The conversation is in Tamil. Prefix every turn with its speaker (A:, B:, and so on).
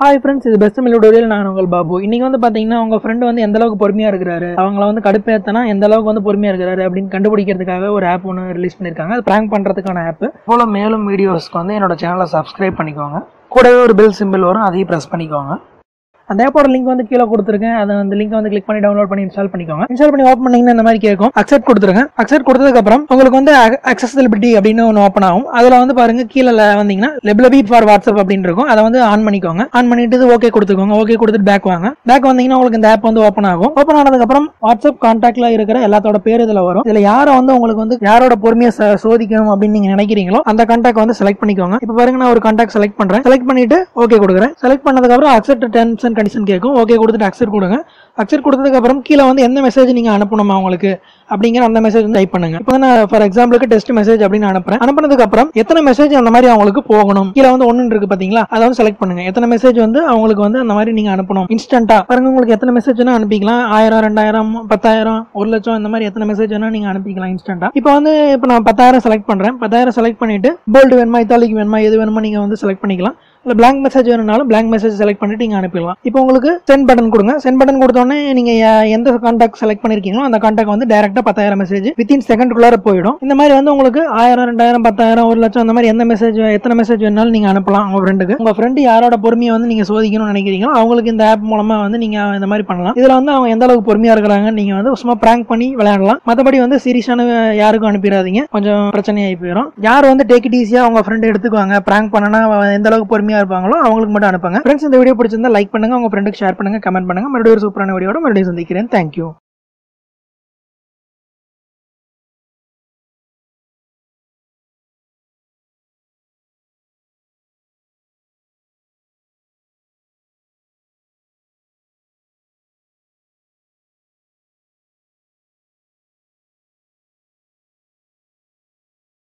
A: ஹாய் ஃப்ரெண்ட்ஸ் இது பெஸ்ட் மெலோடியில் நான் உங்கள் பாபு. இன்னைக்கு வந்து பாத்தீங்கன்னா உங்க ஃப்ரெண்ட் வந்து எந்த அளவுக்கு பொறுமையா இருக்கிறாரு அவங்கள வந்து கடுப்பேத்தனா எந்த அளவுக்கு வந்து பொறுமையா இருக்கிறாரு அப்படின்னு கண்டுபிடிக்கிறதுக்காக ஒரு ஆப் ஒன்று ரிலீஸ் பண்ணிருக்காங்க. அது பிராங்க் பண்றதுக்கான ஆப் போல மேலும் வீடியோஸ்க்கு வந்து என்னோட சேனலை சப்ஸ்கிரைப் பண்ணிக்கோங்க. கூடவே ஒரு பெல் சிம்பிள் வரும் அதையும் ப்ரெஸ் பண்ணிக்கோங்க. அந்த ஆப்போட லிங்க் வந்து கீழே கொடுத்துருக்கேன். அதை அந்த லிங்க் வந்து கிளிக் பண்ணி டவுன்லோட் பண்ணி இன்ஸ்டால் பண்ணிக்கோங்க. இன்ஸ்டால் பண்ணி ஓப்பன் பண்ணீங்கன்னா இந்த மாதிரி கேட்கும். அக்செப்ட் கொடுத்துருங்க அக்செப்ட் கொடுத்ததுக்கப்புறம் உங்களுக்கு வந்து அக்சசபிலிட்டி அப்படின்னு ஒன்று ஓப்பன் ஆகும். அதில் வந்து பாருங்க கீழே வந்தீங்கன்னா லெப்லபி ஃபார் வாட்ஸ்அப் அப்படின்னு இருக்கும். அதை வந்து ஆன் பண்ணிக்கோங்க. ஆன் பண்ணிட்டு ஓகே கொடுத்துக்கோங்க. ஓகே கொடுத்துட்டு பேக் வாங்க. பேக் வந்தீங்கன்னா உங்களுக்கு இந்த ஆப் வந்து ஓப்பன் ஆகும். ஓப்பன் ஆனதுக்கப்புறம் வாட்ஸ்அப் கான்டாக்ட்ல இருக்கிற எல்லாத்தோட பேர் இதில் வரும். இதில் யாரை வந்து உங்களுக்கு வந்து யாரோட பொறுமையை ச- சோதிக்கணும் அப்படின்னு நீங்க நினைக்கிறீங்களோ அந்த கான்டாக்ட் வந்து செலக்ட் பண்ணிக்கோங்க. இப்போ பாருங்க நான் ஒரு கான்டாக்ட் செலக்ட் பண்றேன். செலக்ட் பண்ணிட்டு ஓகே கொடுக்குறேன். செலக்ட் பண்ணதுக்கப்புறம் அக்செப்ட் டென்ஷன் கண்டிஷன் கேட்கும். ஓகே கொடுத்துட்டு அக்செப்ட் கொடுங்க. அக்செப்ட் கொடுத்ததுக்கப்புறம் கீழே வந்து எந்த மெசேஜ் நீங்க அனுப்பணுமா உங்களுக்கு? அப்படிங்கிற அந்த மெசேஜ் வந்து டைப் பண்ணுங்க. இப்போ நான் ஃபார் எக்ஸாம்பிளுக்கு டெஸ்ட் மெசேஜ் அப்படின்னு அனுப்புறேன். அனுப்புனதுக்கு அப்புறம் எத்தனை மெசேஜ் அந்த மாதிரி அவங்களுக்கு போகணும்? கீழே வந்து ஒன்னு இருக்கு பார்த்தீங்களா அதை வந்து செலக்ட் பண்ணுங்க. எத்தனை மெசேஜ் வந்து அவங்களுக்கு வந்து அந்த மாதிரி நீங்க அனுப்பணும்? இன்ஸ்டன்டா பாருங்க உங்களுக்கு எத்தனை மெசேஜ் வேணா அனுப்பிக்கலாம். ஆயிரம் ரெண்டாயிரம் பத்தாயிரம் ஒரு லட்சம் இந்த மாதிரி எத்தனை மெசேஜ் வேணா நீங்க அனுப்பிக்கலாம் இன்ஸ்டன்டா இப்போ வந்து இப்போ நான் பத்தாயிரம் செலக்ட் பண்றேன். பத்தாயிரம் செலக்ட் பண்ணிட்டு போல்டு வேணுமா இத்தாலிக்கு வேணுமா எது வேணுமா நீங்கள் வந்து செலக்ட் பண்ணிக்கலாம். இல்லை பிளாங்க் மெசேஜ் வேணும்னாலும் பிளாங்க் மெசேஜ் செலக்ட் பண்ணிட்டு நீங்கள் அனுப்பிடலாம். இப்போ உங்களுக்கு சென்ட் பட்டன் கொடுங்க. சென்ட் பட்டன் கொடுத்தோடனே நீங்கள் எந்த காண்டாக்ட் செலக்ட் பண்ணிருக்கீங்களோ அந்த கான்டாக்ட் வந்து டேரெக்டாக பத்தாயிரம் மெசேஜ் வித்தின் செகண்ட்குள்ளார போயிடும். இந்த மாதிரி வந்து உங்களுக்கு ஆயிரம் ரெண்டாயிரம் பத்தாயிரம் ஒரு லட்சம் அந்த மாதிரி எந்த மெசேஜ் எத்தனை மெசேஜ் வேணாலும் நீங்கள் அனுப்பலாம் உங்கள் ஃப்ரெண்டுக்கு உங்கள் ஃப்ரெண்டு யாரோட பொறுமையை வந்து நீங்கள் சோதிக்கணும்னு நினைக்கிறீங்களோ அவங்களுக்கு இந்த ஆப் மூலமாக வந்து நீங்கள் இந்த மாதிரி பண்ணலாம். இதில் வந்து அவங்க எந்த அளவுக்கு பொறுமையாக இருக்கிறாங்க நீங்கள் வந்து சும்மா பிராங்க் பண்ணி விளையாடலாம். மற்றபடி வந்து சீரியஸான யாருக்கும் அனுப்பிடாதீங்க. கொஞ்சம் பிரச்சனையாகி போயிடும் யார் வந்து டேக் இட் ஈஸியாக உங்கள் ஃப்ரெண்டு எடுத்துக்குவாங்க? பிராங்க் பண்ணனா எந்த அளவுக்கு பொறுமையா இருப்பாங்களோ அவங்களுக்கு மட்டும் அனுப்புங்க. ஃப்ரெண்ட்ஸ் இந்த வீடியோ பிடிச்சிருந்தா லைக் பண்ணுங்க உங்க ஃப்ரெண்டுக்கு ஷேர் பண்ணுங்க கமெண்ட் பண்ணுங்க. மறுபடியும் ஒரு சூப்பரான வீடியோட மறுபடியும் சந்திக்கிறேன். தேங்க்யூ